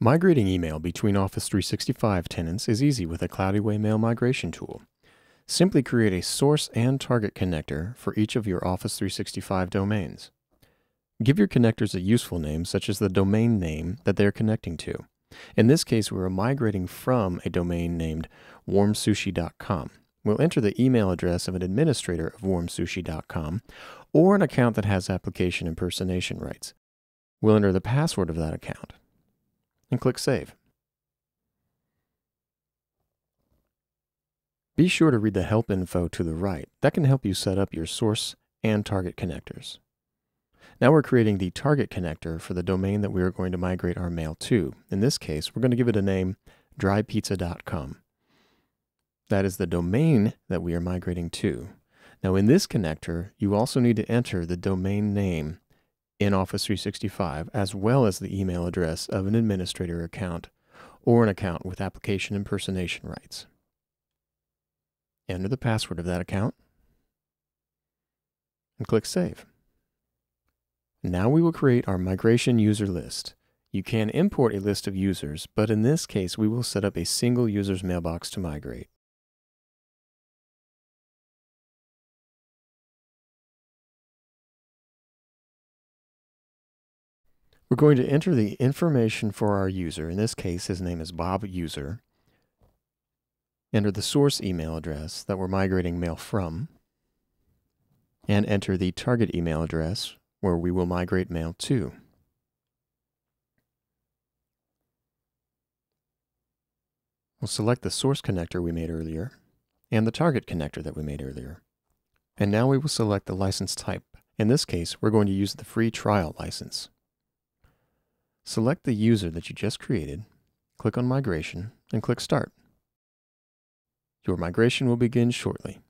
Migrating email between Office 365 tenants is easy with the Cloudiway Mail Migration tool. Simply create a source and target connector for each of your Office 365 domains. Give your connectors a useful name such as the domain name that they are connecting to. In this case, we are migrating from a domain named warmsushi.com. We'll enter the email address of an administrator of warmsushi.com or an account that has application impersonation rights. We'll enter the password of that account and click Save. Be sure to read the help info to the right. That can help you set up your source and target connectors. Now we're creating the target connector for the domain that we are going to migrate our mail to. In this case, we're going to give it a name, drypizza.com. That is the domain that we are migrating to. Now in this connector, you also need to enter the domain name in Office 365 as well as the email address of an administrator account or an account with application impersonation rights. Enter the password of that account and click Save. Now we will create our migration user list. You can import a list of users, but in this case we will set up a single user's mailbox to migrate. We're going to enter the information for our user. In this case, his name is Bob User. Enter the source email address that we're migrating mail from. And enter the target email address where we will migrate mail to. We'll select the source connector we made earlier and the target connector that we made earlier. And now we will select the license type. In this case, we're going to use the free trial license. Select the user that you just created, click on Migration, and click Start. Your migration will begin shortly.